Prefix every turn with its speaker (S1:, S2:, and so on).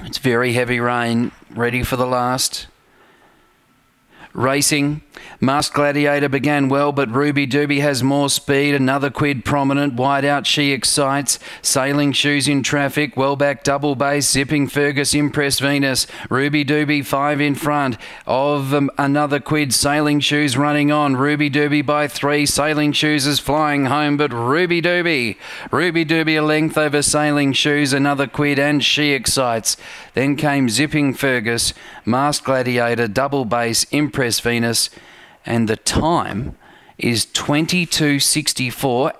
S1: It's very heavy rain. Ready for the last. Racing. Masked Gladiator began well, but Ruby Doobie has more speed. Another quid prominent. Wide out, she excites. Sailing shoes in traffic. Well back, double base. Zipping Fergus, Impress Venus. Ruby Doobie, five in front of um, another quid. Sailing shoes running on. Ruby Doobie by three. Sailing shoes is flying home, but Ruby Doobie. Ruby Doobie a length over Sailing shoes. Another quid, and she excites. Then came Zipping Fergus, Masked Gladiator, double base, Impress Venus and the time is 22.64